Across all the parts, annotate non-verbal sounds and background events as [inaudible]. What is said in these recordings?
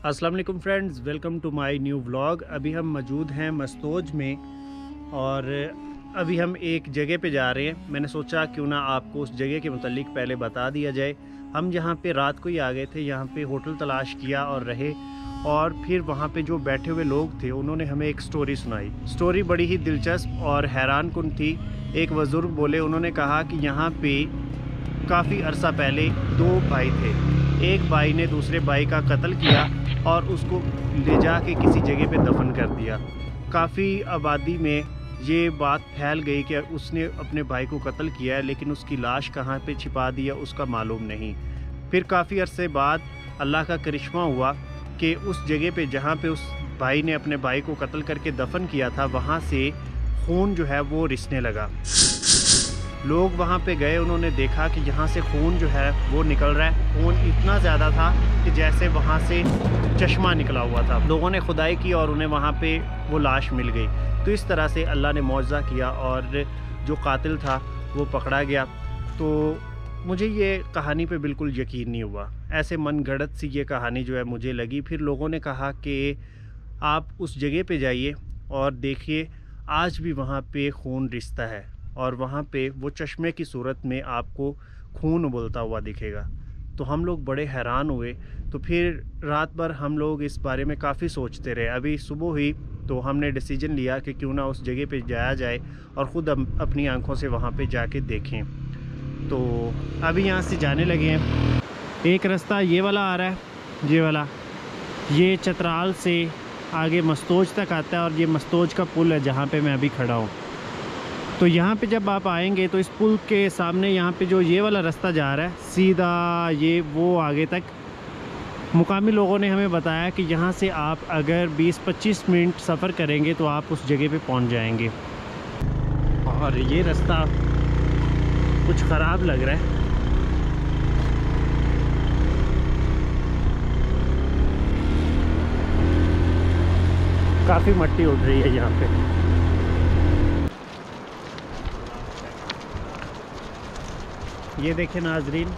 अस्सलाम वालेकुम friends, welcome to my new vlog. अभी हम मौजूद हैं मस्तोज में और अभी हम एक जगह पे जा रहे हैं। मैंने सोचा क्यों ना आपको उस जगह के मतलब पहले बता दिया जाए। हम यहाँ पे रात को ही आ गए थे, यहाँ पे होटल तलाश किया और रहे और फिर वहाँ पे जो बैठे हुए लोग थे, उन्होंने हमें एक स्टोरी सुनाई। स्टोरी बड़ी ही दिलचस्प और हैरान कन थी। एक बुज़ुर्ग बोले, उन्होंने कहा कि यहाँ पे काफ़ी अरसा पहले दो भाई थे। एक भाई ने दूसरे भाई का कत्ल किया और उसको ले जा के किसी जगह पे दफन कर दिया। काफ़ी आबादी में ये बात फैल गई कि उसने अपने भाई को कत्ल किया है, लेकिन उसकी लाश कहाँ पे छिपा दिया उसका मालूम नहीं। फिर काफ़ी अरसे बाद अल्लाह का करिश्मा हुआ कि उस जगह पे जहाँ पे उस भाई ने अपने भाई को कत्ल करके दफन किया था, वहाँ से खून जो है वो रिसने लगा। लोग वहाँ पे गए, उन्होंने देखा कि यहाँ से खून जो है, वो निकल रहा है। खून इतना ज़्यादा था कि जैसे वहाँ से चश्मा निकला हुआ था। लोगों ने खुदाई की और उन्हें वहाँ पे वो लाश मिल गई। तो इस तरह से अल्लाह ने मुआवजा किया और जो कातिल था, वो पकड़ा गया। तो मुझे ये कहानी पे बिल्कुल यकीन नहीं हुआ। ऐसे मन गढ़त सी ये कहानी जो है मुझे लगी। फिर लोगों ने कहा कि आप उस जगह पे जाइए और देखिए, आज भी वहाँ पे खून रिश्ता है। और वहाँ पे वो चश्मे की सूरत में आपको खून उबलता हुआ दिखेगा। तो हम लोग बड़े हैरान हुए। तो फिर रात भर हम लोग इस बारे में काफ़ी सोचते रहे। अभी सुबह हुई तो हमने डिसीज़न लिया कि क्यों ना उस जगह पे जाया जाए और ख़ुद अपनी आँखों से वहाँ पे जाके देखें। तो अभी यहाँ से जाने लगे हैं। एक रास्ता ये वाला आ रहा है, ये वाला। ये चतराल से आगे मस्तोज तक आता है और ये मस्तोज का पुल है जहाँ पे मैं अभी खड़ा हूँ। तो यहाँ पे जब आप आएँगे तो इस पुल के सामने यहाँ पे जो ये वाला रास्ता जा रहा है, सीधा ये वो आगे तक। मुकामी लोगों ने हमें बताया कि यहाँ से आप अगर 20-25 मिनट सफ़र करेंगे तो आप उस जगह पे पहुँच जाएँगे। और ये रास्ता कुछ ख़राब लग रहा है। काफ़ी मट्टी उड़ रही है यहाँ पे। ये देखें नाजरीन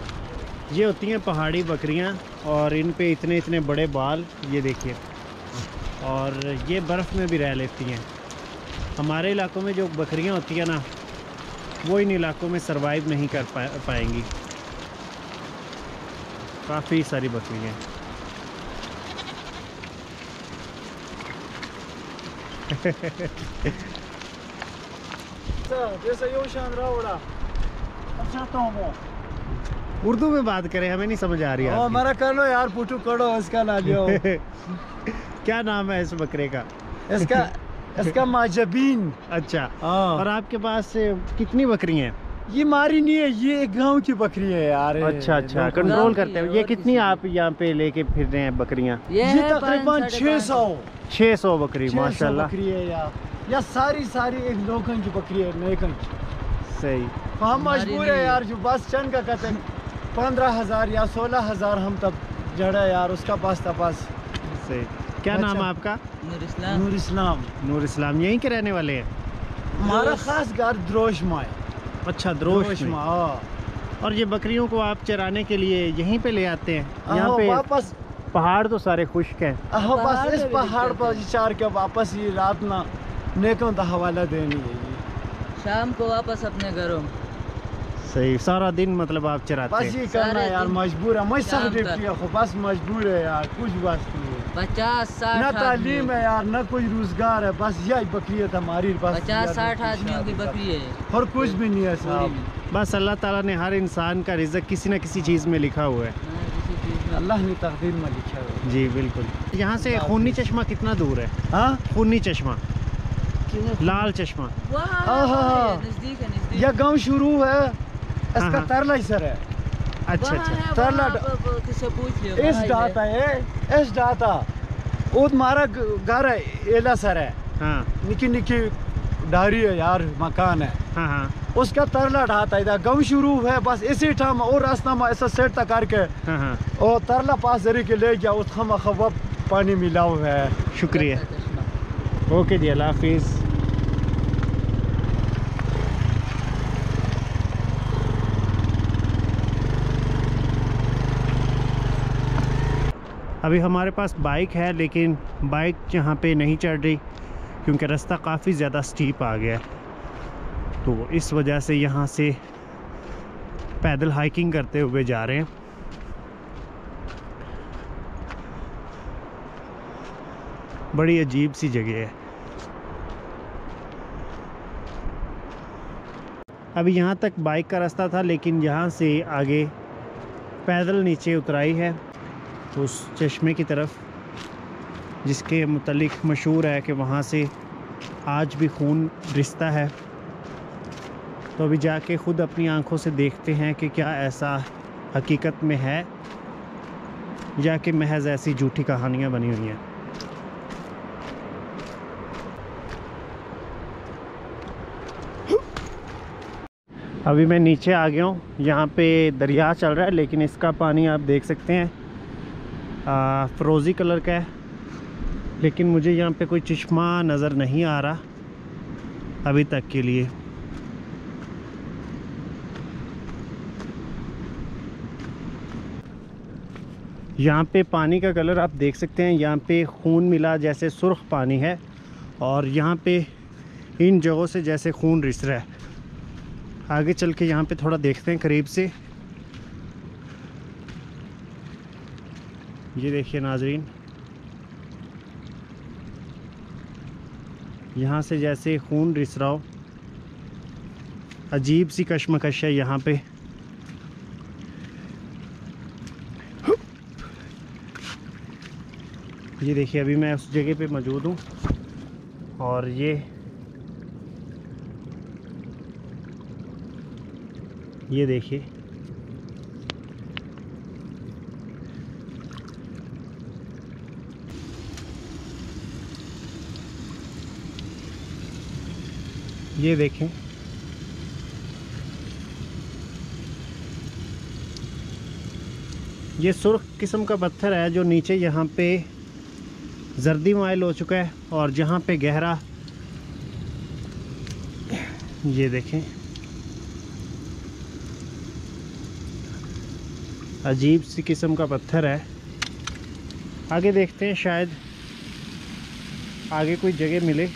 ये होती हैं पहाड़ी बकरियाँ और इन पे इतने इतने बड़े बाल ये देखिए। और ये बर्फ़ में भी रह लेती हैं। हमारे इलाकों में जो बकरियाँ होती हैं ना वो इन इलाकों में सरवाइव नहीं कर पा, पाएँगी। काफ़ी सारी बकरियाँ। [laughs] जैसा योशान रावड़ा उर्दू में बात करें हमें नहीं समझ आ रही है हमारा कर लो यार फ़ोटो करो इसका ना लियो [laughs] क्या नाम है इस बकरे का? इसका [laughs] इसका माजबीन। अच्छा हाँ। और आपके पास कितनी बकरी हैं? ये मारी नहीं है ये एक गाँव की बकरी है यार। अच्छा अच्छा कंट्रोल करते हैं। ये कितनी आप यहाँ पे लेके फिर रहे हैं बकरियाँ? ये, तकरीबन छह सौ। छह सौ बकरी माशाल्लाह। बकरी है यार। या सारी सारी एक लोकन की बकरी है नेकन की सही। हम मजबूर है यार जो बस चंद का कहते हैं पंद्रह हज़ार या सोलह हज़ार हम तब जड़ा यार उसका पास। तपास सही। क्या अच्छा। नाम है आपका? नूर इस्लाम। नूर इस्लाम। नूर इस्लाम यहीं के रहने वाले हैं? हमारा खास घर द्रोश माँ अच्छा द्रोश माँ हाँ। और ये बकरियों को आप चराने के लिए यहीं पे ले आते हैं? हाँ, यहाँ पे वापस पहाड़ तो सारे खुश्क हैं। बस इस पहाड़ पर चार के वापस ये रात ना नेकों का हवाला देनी है शाम को वापस अपने घरों सही सारा दिन मतलब आप चराते बस ये करना यार मजबूर है मैं सब ड्यूटी है बस मजबूर है यार कुछ बस नहीं है। पचास साठ न तालीम है यार न कोई रोज़गार है बस यही बकरियत हमारी बस पचास साठ आदमियों की बकरी है। और कुछ भी नहीं है साहब। बस अल्लाह ताला ने हर इंसान का रिजक किसी न किसी चीज़ में लिखा हुआ है। हाँ, अल्लाह ने तकदीर में लिखा हुआ जी बिल्कुल। यहाँ से खूनी चश्मा कितना दूर है? हाँ? खूनी चश्मा। लाल चश्मा। यह गाँव शुरू है। इसका हाँ, हाँ। तरला ही सर है। अच्छा अच्छा। तरला इस डाटा है इस डाटा वो तुम्हारा घर है एला सर है। हाँ। निकी निकी डारी है यार मकान है। हाँ हाँ। उसका तरला ढाता है गाँव शुरू है बस इसी टाइम और रास्ता में ऐसा सेट तक करके। हाँ हाँ। और तरला पास जरी के ले गया उस खम खब पानी मिला हुआ है। शुक्रिया। ओके जी, अल्लाह हाफिज़। अभी हमारे पास बाइक है, लेकिन बाइक यहाँ पे नहीं चढ़ रही, क्योंकि रास्ता काफ़ी ज़्यादा स्टीप आ गया है। तो इस वजह से यहाँ से पैदल हाइकिंग करते हुए जा रहे हैं। बड़ी अजीब सी जगह है। अभी यहाँ तक बाइक का रास्ता था, लेकिन यहाँ से आगे पैदल नीचे उतराई है, उस चश्मे की तरफ़, जिसके मतलब मशहूर है कि वहाँ से आज भी खून रिश्ता है। तो अभी जाके ख़ुद अपनी आँखों से देखते हैं कि क्या ऐसा हकीकत में है, या कि महज ऐसी झूठी कहानियाँ बनी हुई हैं। अभी मैं नीचे आ गया हूँ। यहाँ पे दरिया चल रहा है, लेकिन इसका पानी आप देख सकते हैं। फ्रोज़ी कलर का है। लेकिन मुझे यहाँ पे कोई चश्मा नज़र नहीं आ रहा अभी तक के लिए। यहाँ पे पानी का कलर आप देख सकते हैं। यहाँ पे खून मिला जैसे सुर्ख पानी है और यहाँ पे इन जगहों से जैसे खून रिस रहा है। आगे चल के यहाँ पे थोड़ा देखते हैं करीब से। ये देखिए नाजरीन। यहाँ से जैसे खून रिस रहा हो अजीब सी कशमकश है यहाँ पे। ये देखिए, अभी मैं उस जगह पे मौजूद हूँ। और ये ये देखिए। ये देखें। ये सुर्ख किस्म का पत्थर है जो नीचे यहाँ पे जर्दी माइल हो चुका है और जहाँ पे गहरा ये देखें। अजीब सी किस्म का पत्थर है। आगे देखते हैं शायद आगे कोई जगह मिले।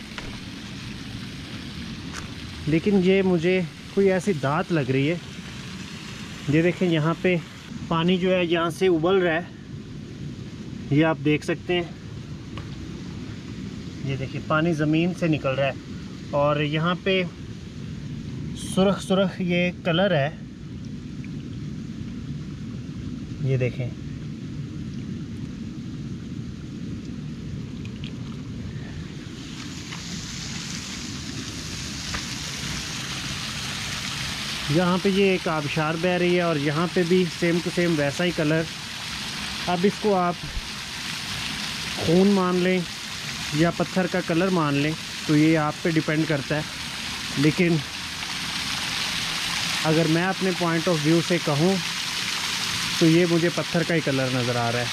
लेकिन ये मुझे कोई ऐसी दांत लग रही है। ये देखें, यहाँ पे पानी जो है यहाँ से उबल रहा है। ये आप देख सकते हैं। ये देखिए, पानी ज़मीन से निकल रहा है। और यहाँ पे सुरख सुरख ये कलर है। ये देखें। यहाँ पे ये एक आबशार बह रही है और यहाँ पे भी सेम टू सेम वैसा ही कलर अब इसको आप खून मान लें या पत्थर का कलर मान लें तो ये आप पे डिपेंड करता है। लेकिन अगर मैं अपने पॉइंट ऑफ़ व्यू से कहूँ तो ये मुझे पत्थर का ही कलर नज़र आ रहा है।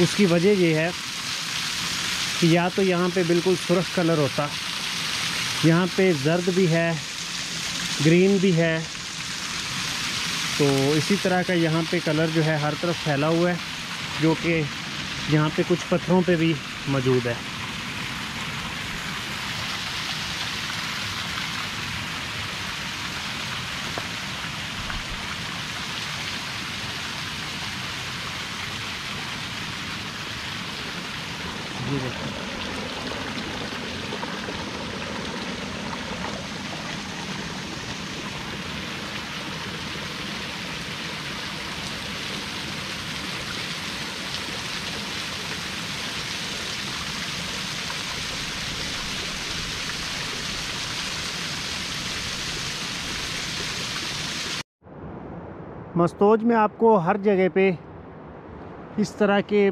उसकी वजह ये है कि या तो यहाँ पे बिल्कुल सुरख कलर होता, यहाँ पे जर्द भी है, ग्रीन भी है तो इसी तरह का यहाँ पे कलर जो है हर तरफ़ फैला हुआ है, जो कि यहाँ पे कुछ पत्थरों पे भी मौजूद है। ये मस्तोज में आपको हर जगह पे इस तरह के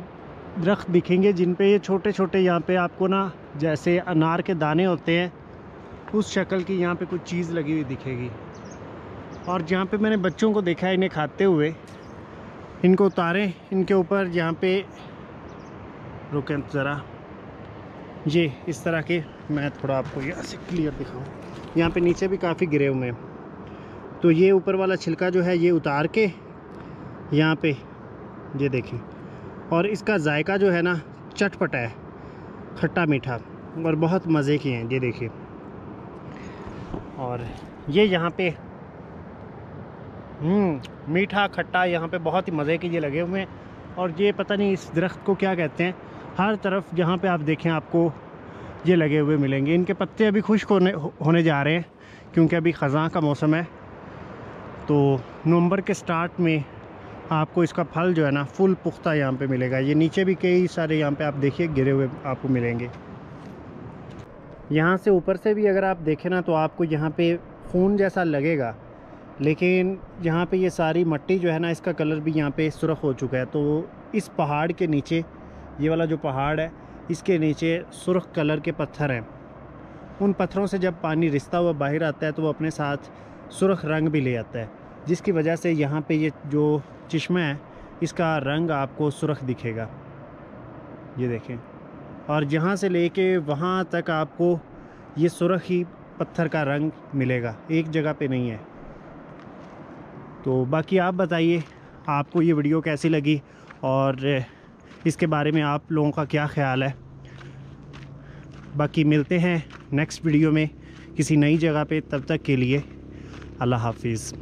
दरख्त दिखेंगे जिन पे ये छोटे छोटे यहाँ पे आपको ना जैसे अनार के दाने होते हैं, उस शक्ल की यहाँ पे कुछ चीज़ लगी हुई दिखेगी। और जहाँ पे मैंने बच्चों को देखा है इन्हें खाते हुए, इनको उतारें, इनके ऊपर यहाँ पे रुकें ज़रा। ये इस तरह के, मैं थोड़ा आपको यहाँ से क्लियर दिखाऊँ। यहाँ पे नीचे भी काफ़ी गिरे हुए हैं। तो ये ऊपर वाला छिलका जो है, ये उतार के यहाँ पे, ये देखें। और इसका जायका जो है ना चटपटा है खट्टा मीठा और बहुत मज़े की हैं ये देखिए। और ये यहाँ पे हम्म, मीठा खट्टा यहाँ पे बहुत ही मज़े के ये लगे हुए हैं। और ये पता नहीं इस दरख्त को क्या कहते हैं हर तरफ़ जहाँ पे आप देखें आपको ये लगे हुए मिलेंगे। इनके पत्ते अभी खुश्क होने होने जा रहे हैं क्योंकि अभी ख़ज़ा का मौसम है। तो नवंबर के स्टार्ट में आपको इसका फल जो है ना, फुल पुख्ता यहाँ पे मिलेगा। ये नीचे भी कई सारे यहाँ पे आप देखिए, गिरे हुए आपको मिलेंगे। यहाँ से ऊपर से भी अगर आप देखें ना तो आपको यहाँ पे खून जैसा लगेगा। लेकिन यहाँ पे ये सारी मट्टी जो है ना, इसका कलर भी यहाँ पे सुरख हो चुका है। तो इस पहाड़ के नीचे, ये वाला जो पहाड़ है, इसके नीचे सुरख कलर के पत्थर हैं। उन पत्थरों से जब पानी रिश्ता हुआ, बाहर आता है तो वो अपने साथ सुरख रंग भी ले आता है। जिसकी वजह से यहाँ पे ये जो चश्मा है, इसका रंग आपको सुरख दिखेगा। ये देखें। और जहाँ से लेके वहाँ तक आपको ये सुरख ही पत्थर का रंग मिलेगा। एक जगह पे नहीं है। तो बाकी आप बताइए, आपको ये वीडियो कैसी लगी? और इसके बारे में आप लोगों का क्या ख्याल है? बाकी मिलते हैं नेक्स्ट वीडियो में किसी नई जगह पे। तब तक के लिए अल्लाह हाफिज़।